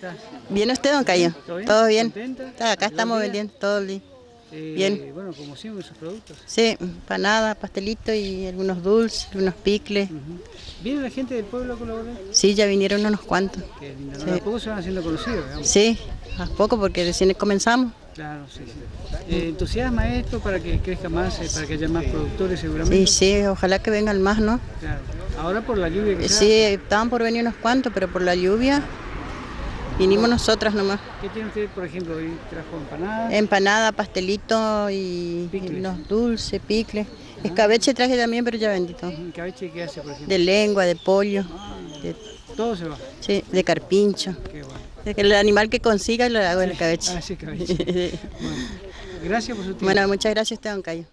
¿Cómo? ¿Viene usted, don Cayo? ¿Todo bien? ¿Todo bien? ¿Contenta? Está, acá ¿Buen estamos día? vendiendo todo el día. Eh, Bien. Bueno, como siempre, sus productos. Sí, empanada, pastelito y algunos dulces, unos picles. ¿Viene la gente del pueblo a colaborar? Sí, ya vinieron unos cuantos. Lindo, ¿no? Sí. A poco se van haciendo conocidos, digamos. Sí, a poco porque recién comenzamos. Claro, sí, sí. Eh, ¿Entusiasma esto para que crezca más, eh, para que haya más productores Sí, seguramente? sí, ojalá que vengan más, ¿no? Claro. Ahora por la lluvia que Sí, estaban por venir unos cuantos, pero por la lluvia vinimos nosotras nomás. ¿Qué tiene usted, por ejemplo? Hoy trajo empanadas. Empanada, pastelito y, y Picles. unos dulces, picles. Escabeche traje también, pero ya vendí todo. ¿En cabeche qué hace, por ejemplo? De lengua, de pollo, Ah, de, todo se va. sí, de carpincho. Qué bueno. De que el animal que consiga lo hago en el cabeche. Ah, sí, cabeche. Bueno, gracias por su tiempo. bueno, muchas gracias, Esteban Cayo.